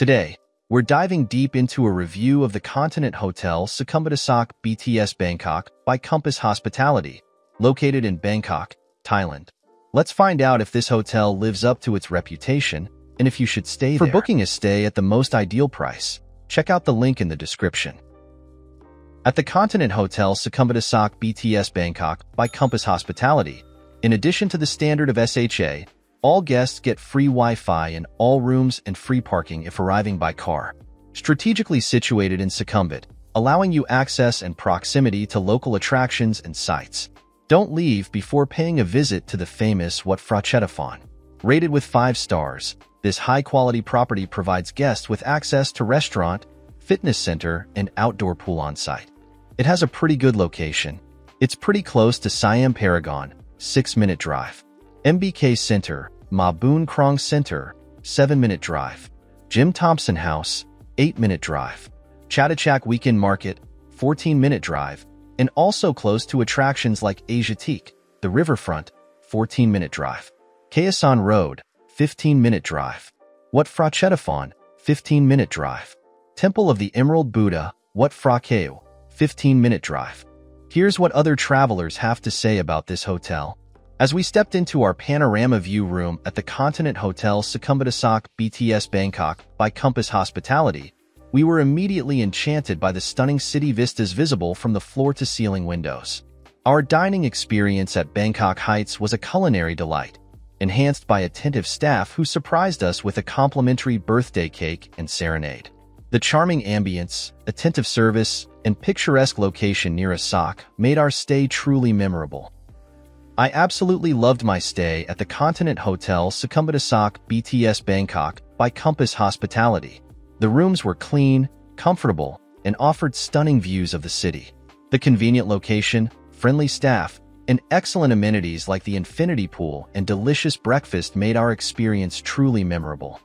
Today, we're diving deep into a review of the Continent Hotel Sukhumvit BTS Bangkok by Compass Hospitality, located in Bangkok, Thailand. Let's find out if this hotel lives up to its reputation and if you should stay For there. there. booking a stay at the most ideal price, check out the link in the description. At the Continent Hotel Sukhumvit BTS Bangkok by Compass Hospitality, in addition to the standard of SHA, all guests get free Wi-Fi in all rooms and free parking if arriving by car. Strategically situated in Sukhumvit, allowing you access and proximity to local attractions and sites. Don't leave before paying a visit to the famous Wat Phra Chetuphon. Rated with 5 stars, this high-quality property provides guests with access to restaurant, fitness center, and outdoor pool on site. It has a pretty good location. It's pretty close to Siam Paragon, 6-minute drive. MBK Center, Ma Boon Krong Center, 7-minute drive. Jim Thompson House, 8-minute drive. Chatuchak Weekend Market, 14-minute drive. And also close to attractions like Asiatique, the riverfront, 14-minute drive. Khaosan Road, 15-minute drive. Wat Phra Chetuphon, 15-minute drive. Temple of the Emerald Buddha, Wat Phra Keo, 15-minute drive. Here's what other travelers have to say about this hotel. As we stepped into our panorama view room at the Continent Hotel Sukhumvit BTS Bangkok by Compass Hospitality, we were immediately enchanted by the stunning city vistas visible from the floor-to-ceiling windows. Our dining experience at Bangkok Heights was a culinary delight, enhanced by attentive staff who surprised us with a complimentary birthday cake and serenade. The charming ambience, attentive service, and picturesque location near Asok made our stay truly memorable. I absolutely loved my stay at the Continent Hotel Sukhumvit BTS Bangkok by Compass Hospitality. The rooms were clean, comfortable, and offered stunning views of the city. The convenient location, friendly staff, and excellent amenities like the infinity pool and delicious breakfast made our experience truly memorable.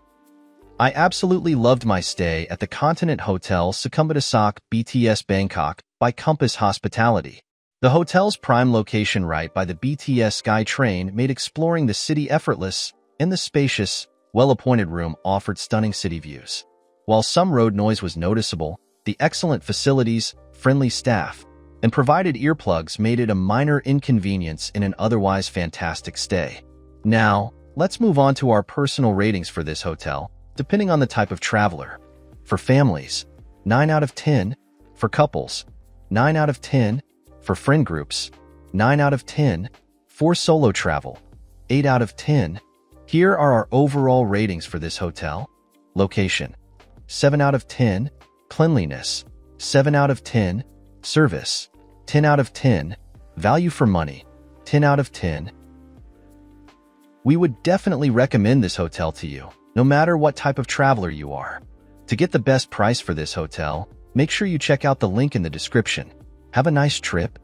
I absolutely loved my stay at the Continent Hotel Sukhumvit BTS Bangkok by Compass Hospitality. The hotel's prime location right by the BTS Sky Train made exploring the city effortless, and the spacious, well-appointed room offered stunning city views. While some road noise was noticeable, the excellent facilities, friendly staff, and provided earplugs made it a minor inconvenience in an otherwise fantastic stay. Now, let's move on to our personal ratings for this hotel, depending on the type of traveler. For families, 9 out of 10. For couples, 9 out of 10. For friend groups, 9 out of 10. For solo travel, 8 out of 10. Here are our overall ratings for this hotel. Location, 7 out of 10. Cleanliness, 7 out of 10. Service, 10 out of 10. Value for money, 10 out of 10. We would definitely recommend this hotel to you, no matter what type of traveler you are. To get the best price for this hotel, make sure you check out the link in the description. Have a nice trip